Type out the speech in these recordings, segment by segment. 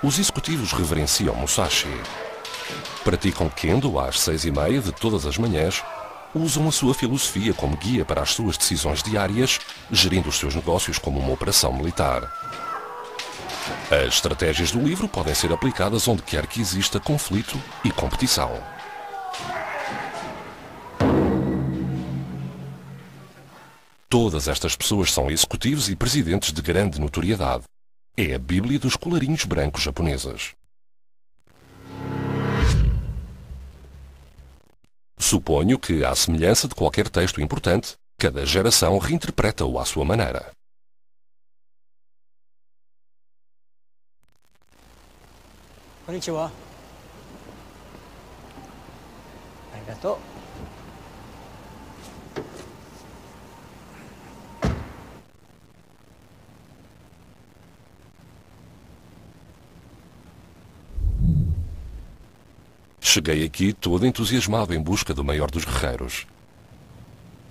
Os executivos reverenciam Musashi. Praticam kendo às seis e meia de todas as manhãs, usam a sua filosofia como guia para as suas decisões diárias, gerindo os seus negócios como uma operação militar. As estratégias do livro podem ser aplicadas onde quer que exista conflito e competição. Todas estas pessoas são executivos e presidentes de grande notoriedade. É a Bíblia dos colarinhos brancos japoneses. Suponho que, à semelhança de qualquer texto importante, cada geração reinterpreta-o à sua maneira. Konnichiwa. Cheguei aqui todo entusiasmado em busca do maior dos guerreiros.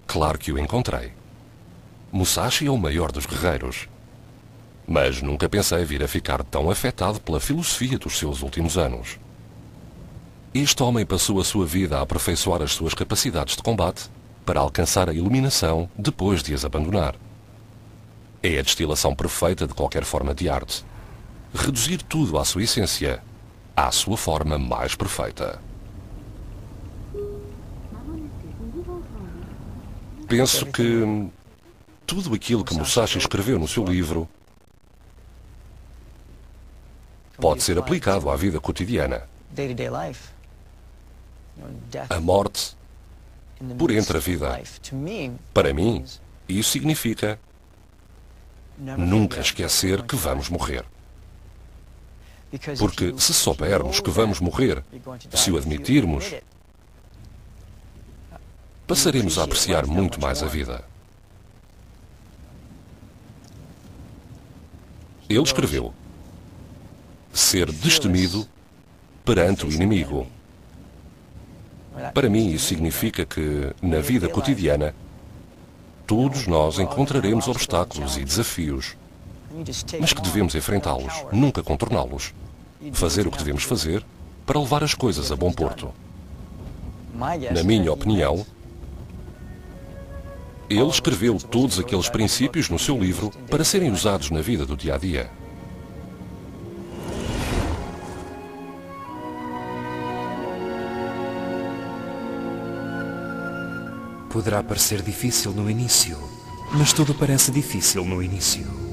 Claro que o encontrei. Musashi é o maior dos guerreiros. Mas nunca pensei vir a ficar tão afetado pela filosofia dos seus últimos anos. Este homem passou a sua vida a aperfeiçoar as suas capacidades de combate para alcançar a iluminação depois de as abandonar. É a destilação perfeita de qualquer forma de arte. Reduzir tudo à sua essência, à sua forma mais perfeita. Penso que tudo aquilo que Musashi escreveu no seu livro pode ser aplicado à vida cotidiana. A morte, por entre a vida. para mim, isso significa nunca esquecer que vamos morrer. Porque se soubermos que vamos morrer, se o admitirmos, admit it, passaremos a apreciar muito mais a vida. Ele escreveu: Ser destemido perante o inimigo. Para mim, isso significa que, na vida cotidiana, todos nós encontraremos obstáculos e desafios, mas que devemos enfrentá-los, nunca contorná-los. Fazer o que devemos fazer para levar as coisas a bom porto. Na minha he opinião, ele escreveu todos aqueles princípios no seu livro para serem usados na vida do dia a dia. Poderá parecer difícil no início, mas tudo parece difícil no início.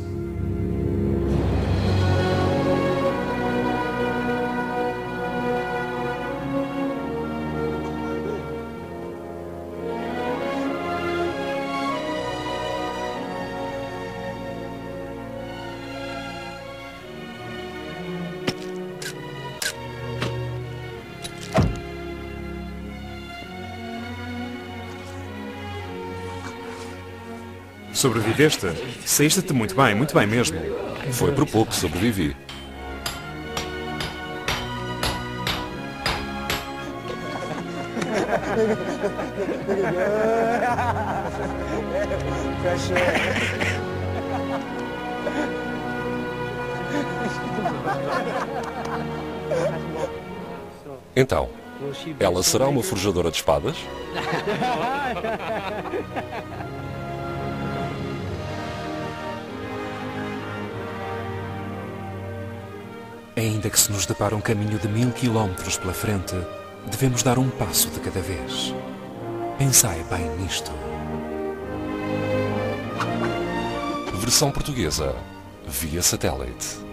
Sobreviveste? Saíste-te muito bem, muito bem mesmo. Foi por pouco que sobrevivi. Então, ela será uma forjadora de espadas? Ainda que se nos depare um caminho de mil quilómetros pela frente, devemos dar um passo de cada vez. Pensai bem nisto. Versão portuguesa, via satélite.